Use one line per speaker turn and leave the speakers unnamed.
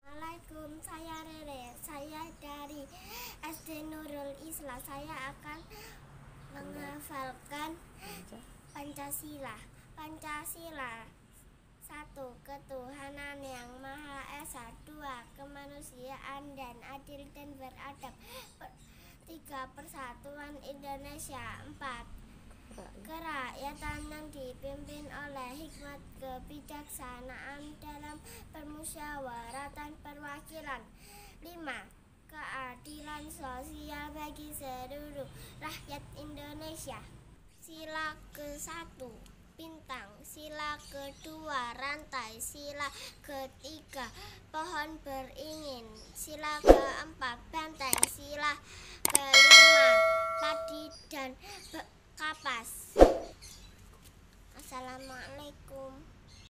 Assalamualaikum, saya Rere. Saya dari SD Nurul Isla. Saya akan menghafalkan Pancasila. Pancasila satu Ketuhanan yang Maha Esa dua Kemanusiaan dan adil dan beradab tiga Persatuan Indonesia empat Kera dipimpin oleh hikmat kebijaksanaan dalam permusyawaratan perwakilan. Lima keadilan sosial bagi seluruh rakyat Indonesia. Sila ke satu bintang. Sila kedua rantai. Sila ketiga pohon beringin. Sila keempat benteng sila kelima tadi dan kapas Assalamualaikum